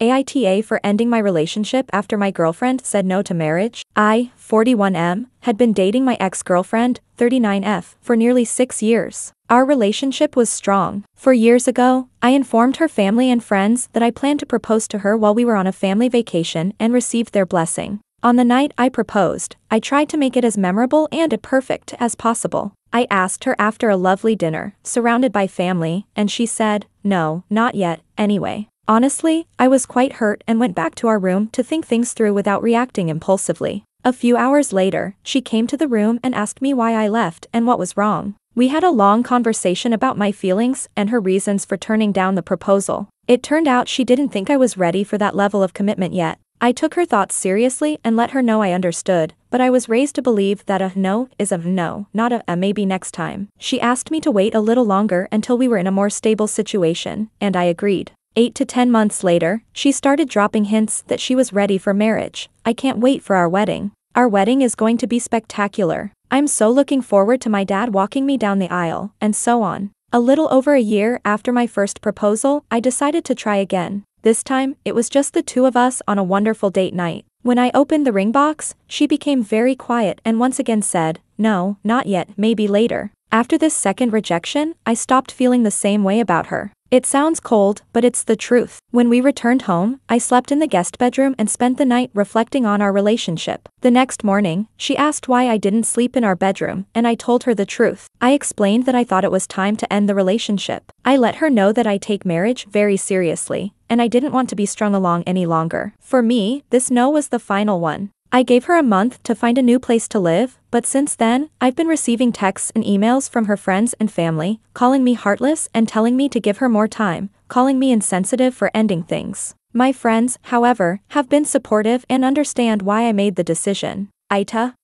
AITA for ending my relationship after my girlfriend said no to marriage. I, 41M, had been dating my ex-girlfriend, 39F, for nearly six years. Our relationship was strong. Four years ago, I informed her family and friends that I planned to propose to her while we were on a family vacation and received their blessing. On the night I proposed, I tried to make it as memorable and perfect as possible. I asked her after a lovely dinner, surrounded by family, and she said, no, not yet, anyway. Honestly, I was quite hurt and went back to our room to think things through without reacting impulsively. A few hours later, she came to the room and asked me why I left and what was wrong. We had a long conversation about my feelings and her reasons for turning down the proposal. It turned out she didn't think I was ready for that level of commitment yet. I took her thoughts seriously and let her know I understood, but I was raised to believe that a no is a no, not a, a maybe next time. She asked me to wait a little longer until we were in a more stable situation, and I agreed. Eight to ten months later, she started dropping hints that she was ready for marriage. I can't wait for our wedding. Our wedding is going to be spectacular. I'm so looking forward to my dad walking me down the aisle, and so on. A little over a year after my first proposal, I decided to try again. This time, it was just the two of us on a wonderful date night. When I opened the ring box, she became very quiet and once again said, no, not yet, maybe later. After this second rejection, I stopped feeling the same way about her. It sounds cold, but it's the truth. When we returned home, I slept in the guest bedroom and spent the night reflecting on our relationship. The next morning, she asked why I didn't sleep in our bedroom, and I told her the truth. I explained that I thought it was time to end the relationship. I let her know that I take marriage very seriously, and I didn't want to be strung along any longer. For me, this no was the final one. I gave her a month to find a new place to live, but since then, I've been receiving texts and emails from her friends and family, calling me heartless and telling me to give her more time, calling me insensitive for ending things. My friends, however, have been supportive and understand why I made the decision. Aita,